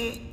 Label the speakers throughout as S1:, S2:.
S1: Mm-hmm.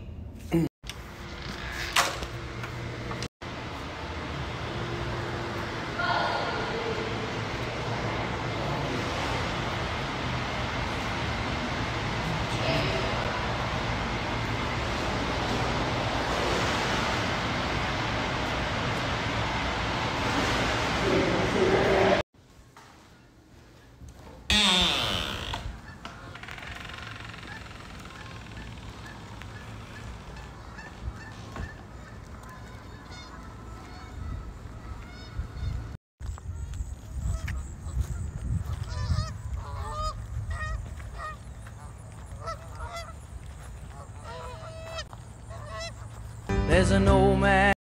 S1: There's an old man.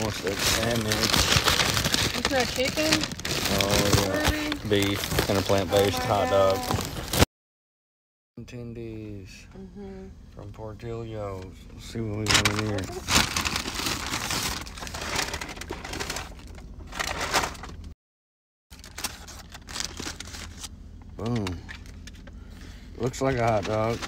S2: That sandwich.
S3: Is that chicken?
S2: Oh, yeah. Beef and a plant-based
S3: Oh
S2: hot dog.
S3: God.
S2: Tendies
S3: Mm-hmm.
S2: from Portillo's. Let's see what we got in here. Boom. Looks like a hot dog.